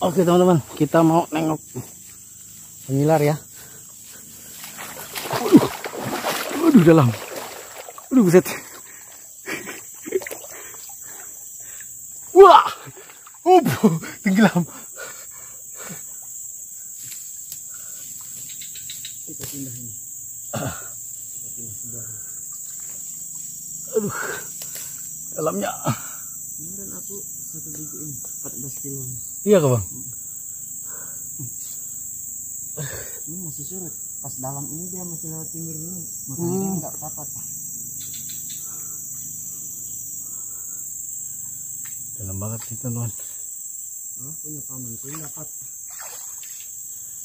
Oke teman-teman, kita mau nengok pengilar ya. Waduh, waduh dalam. Waduh buset. Wah, up, tenggelam. Kita pindah ini. Aduh, dalamnya. Aku satu biji ini 14 kilo. Iya kak bang. Ini masih sulit. Pas dalam ini dia masih lewat pinggir ini. Makanya Hmm. nggak dapat. Dalam banget sih teman-teman. Oh, punya paman pun dapat.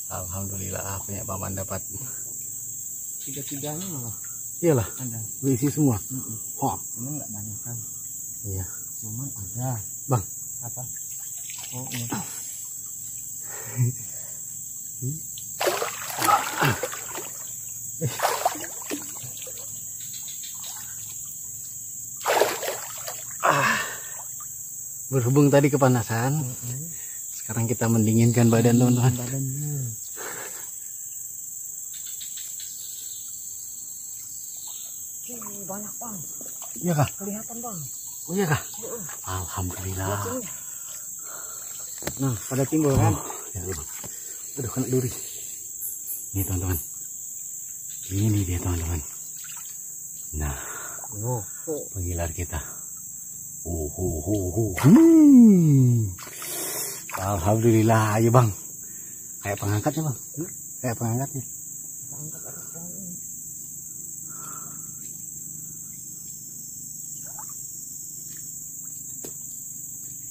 Alhamdulillah punya paman dapat. Tiga-tiganya malah Iyalah, ada. berisi semua. Mm-mm. Wah, Cuman nggak banyak kan. iya. Cuman ada. Bang, Apa? Oh, ini. berhubung tadi kepanasan, sekarang kita mendinginkan badan teman-teman. Banyak bang. Iya kah? Kelihatan bang. Oh iya kah? Alhamdulillah. Nah, pada timbul kan. Ya Allah. Aduh kena duri. Nih teman-teman. Ini dia teman-teman. Nah, Oh, pengilar kita. Uh, uh, uh, uh. Hmm. Alhamdulillah, ayo bang. Kayak pengangkatnya bang. Kayak pengangkatnya. kita angkat atas pohon ini.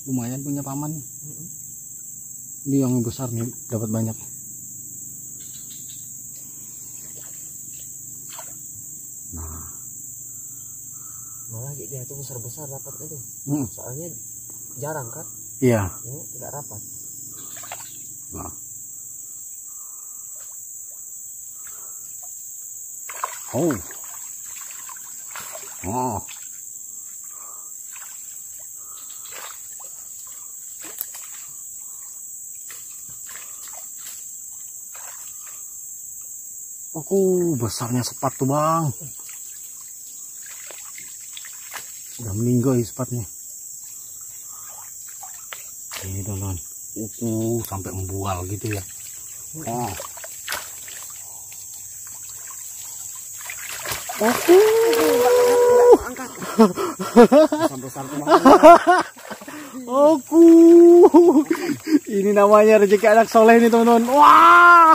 Lumayan punya paman. Ini yang besar nih, dapat banyak. Nah, Malah dia itu besar-besar dapat itu. hmm, Soalnya jarang kan. iya. Ini tidak rapat. Nah. Oh. Oh. Aku besarnya sepatu bang. Udah meninggal ya sepatnya. Ini teman-teman. Uh, sampai membual gitu ya. Oh. Oke. Aku. Ini namanya rezeki anak soleh nih teman-teman. Wah.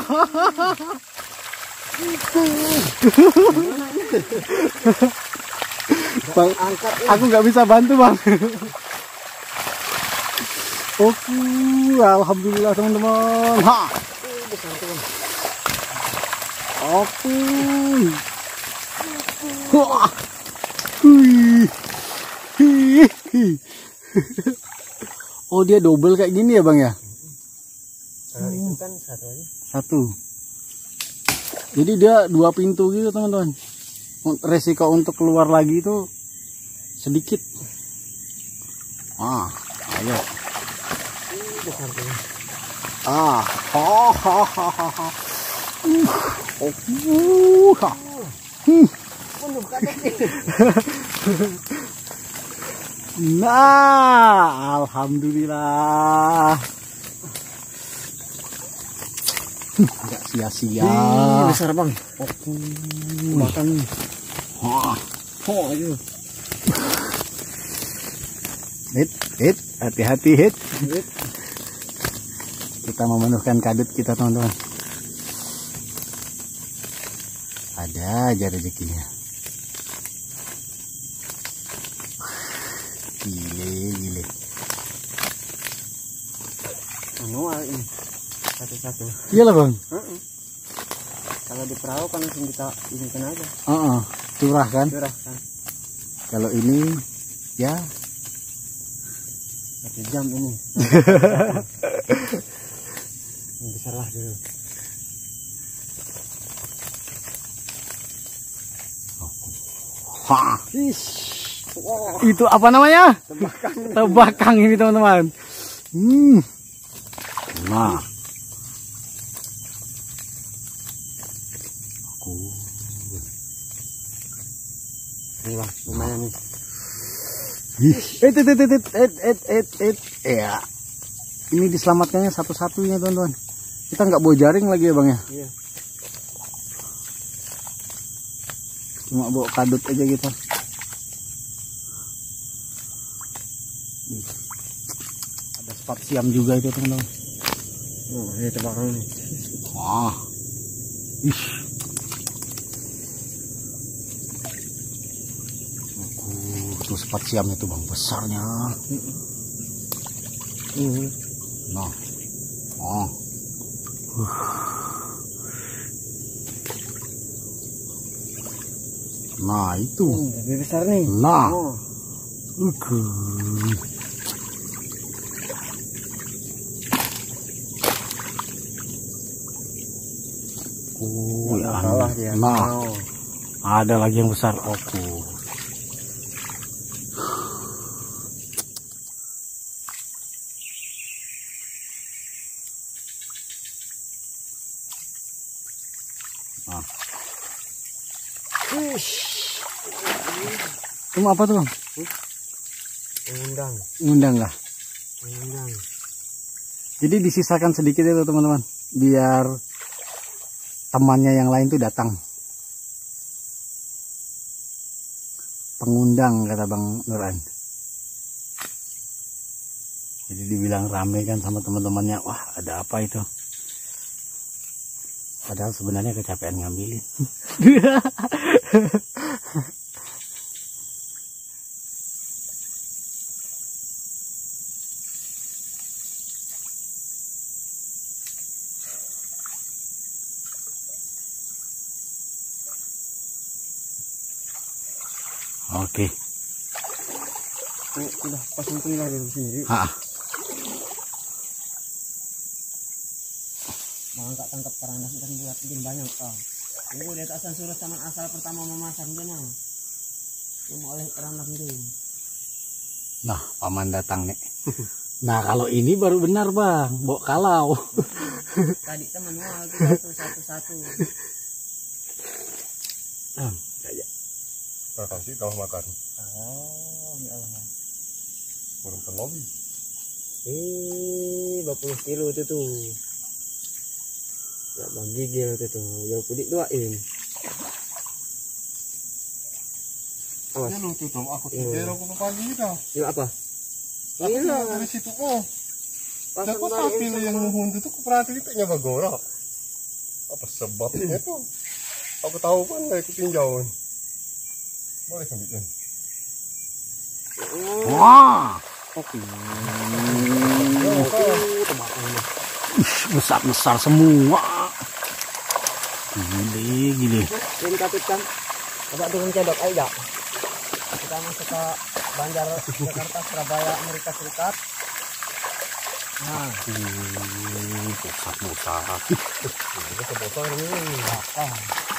Bang, angkat aku nggak bisa bantu bang. Oke, alhamdulillah teman-teman. Ha. Oke. Wah. Oh dia double kayak gini ya bang ya? Kalau itu kan satu aja. Satu. Jadi dia dua pintu gitu teman-teman. Resiko untuk keluar lagi itu sedikit. Ah, ayo. Ah, ha ha ha ha. Uh, oh, uh, ha. Kadet nih. Nah, alhamdulillah. Sia-sia. Besar bang. Oke. Makan. Wah. Oh, itu. Hit, hit, hati-hati hit. Hit. Kita memenuhkan kadut kita teman-teman. Ada aja rezekinya. Gile, gile. Manual ini. Satu-satu. Iyalah bang. Heeh. Kalau di perahu kan langsung kita inikan aja. Heeh, curah kan. Curah kan. Kalau ini ya Satu jam ini. Yang besar lah dulu. Fish. Itu apa namanya? Tebakang. ini teman-teman. Hmm. Nah. Ini bang, lumayan nih. Ih, et, et, et, et, et, et, et, et, ya. Ini diselamatkannya satu-satunya teman-teman. Kita nggak bawa jaring lagi ya bang ya. Iya. Cuma bawa kadut aja kita. Ada spot siam juga itu teman-teman. Oh, ini terbakang nih. Wah. Ih. Spot siamnya tuh bang besarnya. Nah. Oh. Nah itu. Lebih besar nih. Nah. Oh. Oke. Oh, ya. Nah, Oh. ada lagi yang besar. Oke. Itu apa tuh? Bang? Mengundang. Ngundang lah. Mengundang. Jadi disisakan sedikit itu teman-teman, biar temannya yang lain tuh datang. Pengundang kata Bang Nuran. Jadi dibilang rame kan sama teman-temannya, wah ada apa itu? Padahal sebenarnya kecapean ngambilin. Oke, Ini udah pasang tuh lah dari sini. ah, Mau angkat tangkap keranas kan buat bikin banyak kau. Ini tak asal surat sama asal pertama memasang dia nah. Cuma oleh keranas dia. nah paman datang nih. Nah kalau ini baru benar bang, bawa kalau. Tadi teman manual satu satu satu. Ah, kasih kau makan. Oh, ya Allah. Kurang terlebih. Eh, 20 kilo itu tuh. Ya bang gigil itu tuh. Ya pudik doain. Awas. Ya lu tutup aku Iya. tidur aku pagi dah. Ya apa? Aku Iya. dari situ oh. Pasang tapi sama- yang nuhun itu aku perhati itu nya bagora. Apa sebabnya tuh? Aku tahu kan lah aku tinjauan. Boleh sambil Oh, Wah, oke. besar besar semua. Gile, gile. Jadi kan. Coba turun cedok ayo dak. Kita masuk ke Banjar Jakarta Surabaya Amerika Serikat. Nah, Uh, besar besar. Ini kebosan ini.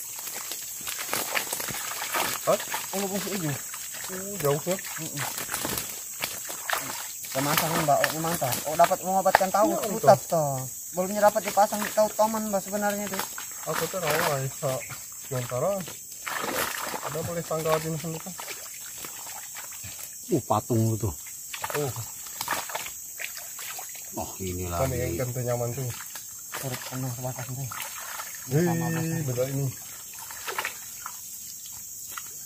Hah? Oh, bungsu hijau. Uh, jauhnya. Kemasan mbak, oh mantap. Oh dapat mengobatkan tahu, Iya, putat toh. Belumnya dapat dipasang di tahu toman mbak sebenarnya itu. Aku tuh rawa sa sementara ada boleh tanggal di sana kan? Uh, patung itu. Oh, Oh, ini kami yang lagi. ikan tuh nyaman tuh. Turut penuh sebatas itu. Hei, beda ini.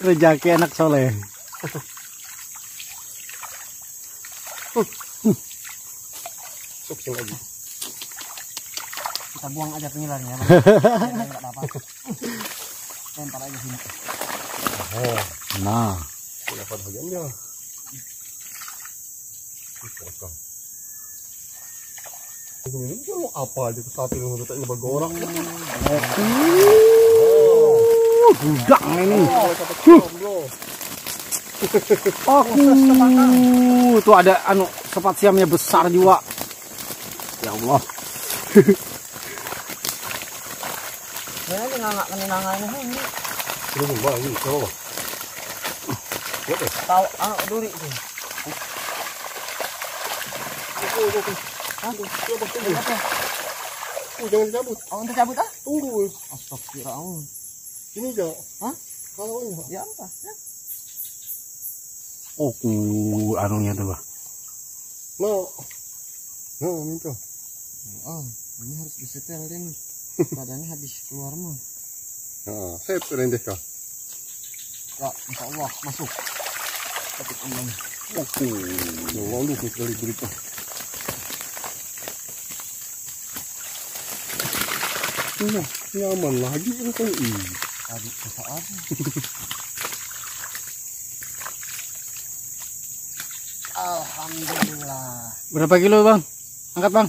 rejeki anak soleh. Sukses lagi. Kita buang aja pengilarnya. Apa-apa. Lempar aja sini. Oh, Nah? Dipotong. Ini apa aja letaknya bagorang. Uh, gudang ini. Oh. Aku tuh ada anu sepat siamnya besar juga. Ya Allah. Ini ini. Ini ini? Coba. Tahu duri sih. Coba jangan dicabut. Oh, untuk cabut ah? Tunggu. Astagfirullah. Ini enggak. Hah? Kalau ini. Ya apa? Ya. Oh, ku anunya tuh. Bah. Nah. Nah, minta. Oh, ini harus disetel ini. Badannya habis keluar mah. Nah, saya rendeh kah? Ya, insya Allah masuk. Tapi kembang. Oke. Lalu sekali berita. Nah, nyaman lagi ini kan ini. Tadi kata apa? Alhamdulillah. Berapa kilo, Bang? Angkat, Bang.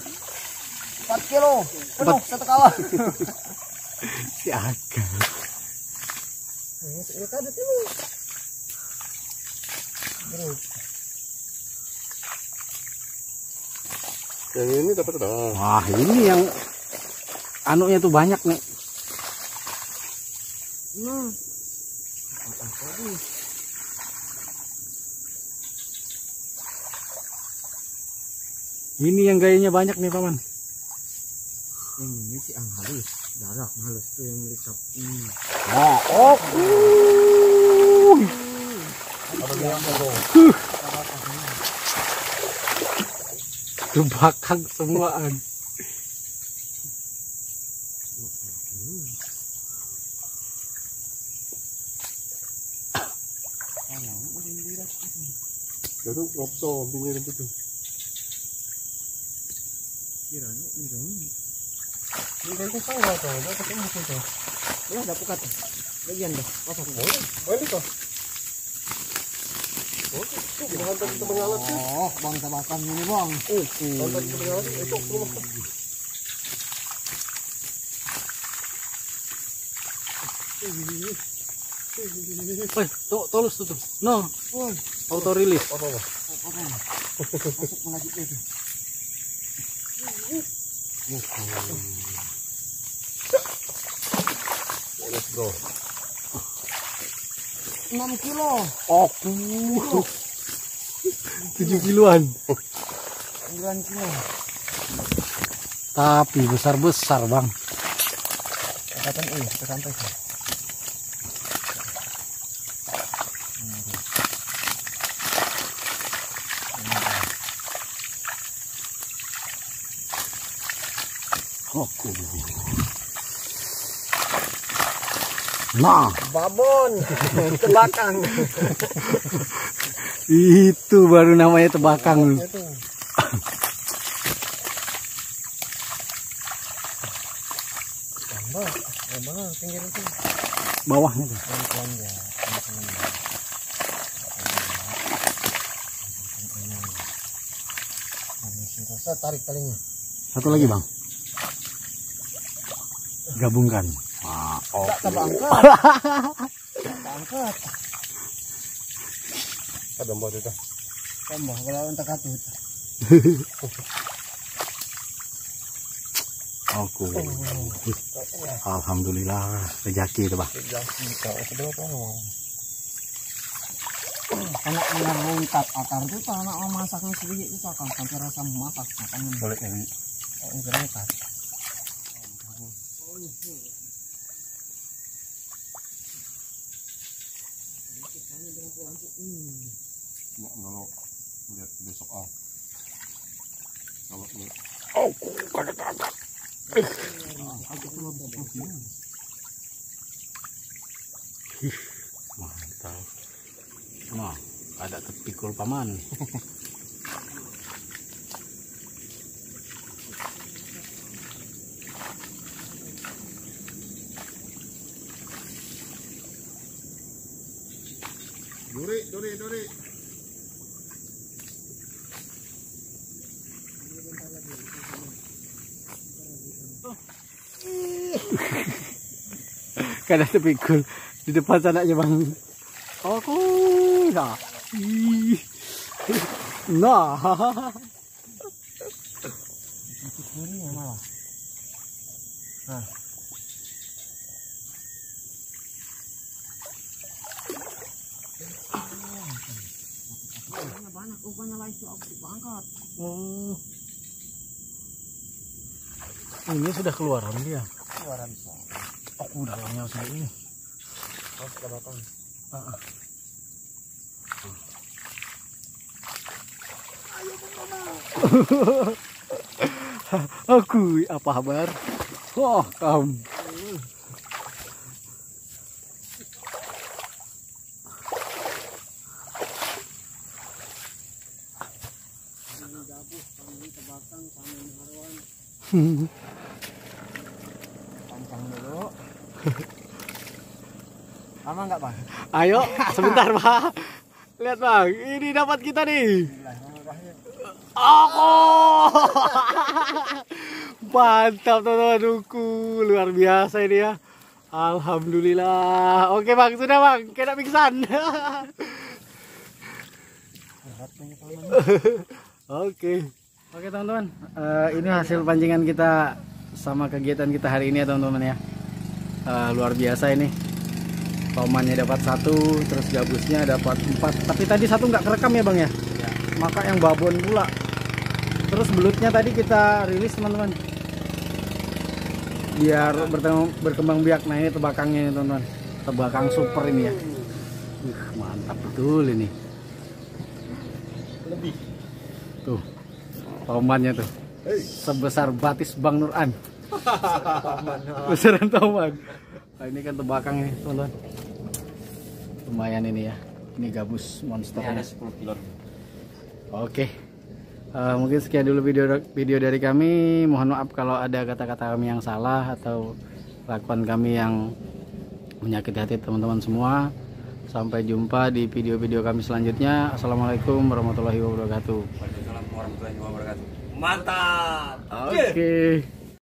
4 kilo. Penuh satu kawan. Si Aga. Ini ini kadet ini. Bro, Yang ini dapat dah. Wah, ini yang anunya tuh banyak nih. Nah. Ini yang gayanya banyak nih, Paman. Yang ini sih yang halus. Darah halus tuh yang melisap. Hmm. Oh, oh. Bro. Kebakang semuaan. Jadi ngopso pinggir itu. kiranya minum. Ini kan salah tuh, enggak ketemu tuh. Ya ada pukat. Bagian deh. Apa Boleh, boleh tuh tuh. Oh, bang tabakan ini bang. Kita mengalat, itu rumah. Woi, tolus tuh tuh. No, auto release. Apa apa? apa? Masuk melaju itu. Let's go. 6 kilo. Aku. 7 kiloan. 9 kilo. Tapi besar-besar, Bang. Eh, kita sampai. Aku. Nah, Babon. Kebakang. itu baru namanya tebakang. Itu. Bawahnya tuh. Tarik talinya. Satu lagi, Bang. Gabungkan. Ah, oh. Tak coba angkat. Tak angkat. Ada mbak kita. Tambah kalau untuk katut. Aku. Alhamdulillah rezeki itu, Bang. Jaki kau seberapa? Anak akar itu anak mau masaknya sedikit itu akan sampai rasa masak makanya Boleh ini. ini lihat besok ah kalau Oh. Mantap. Nah, ada kepikul paman. Duri duri duri Kada terpikul di depan sana aja bang. Aku nah. Ih. Nah. Ini ya malah. banyak umpannya lah itu aku diangkat. Oh. Ini sudah keluaran dia. Keluaran so. Aku dalamnya segini. Oh, ke batang. Aku apa kabar? Wah, kamu. Pancang dulu. Lama enggak, Bang? Ayo, sebentar Pak. Lihat Bang, ini dapat kita nih. Aku. Mantap teman-temanku, luar biasa ini ya. Alhamdulillah. Oke Bang, sudah Bang, kena pingsan. Oke. Oke teman-teman, Eh, ini hasil pancingan kita sama kegiatan kita hari ini ya teman-teman ya. Eh, luar biasa ini. Tomannya dapat satu, terus gabusnya dapat empat. Tapi tadi satu nggak kerekam ya bang ya? Maka yang babon pula. Terus belutnya tadi kita rilis teman-teman. Biar berkembang, berkembang biak. Nah ini tebakangnya ini teman-teman. Tebakang super ini ya. Uh, mantap betul ini. lebih tomannya tuh. Sebesar batis Bang Nuran. Besaran toman. Nah, ini kan tebakang ini, teman-teman. Lumayan ini ya. Ini gabus monster. ini. 10 kilo Oke. Eh, mungkin sekian dulu video video dari kami. Mohon maaf kalau ada kata-kata kami yang salah atau kelakuan kami yang menyakiti hati teman-teman semua. Sampai jumpa di video-video kami selanjutnya. Assalamualaikum warahmatullahi wabarakatuh. Warahmatullahi wabarakatuh mantap Oke.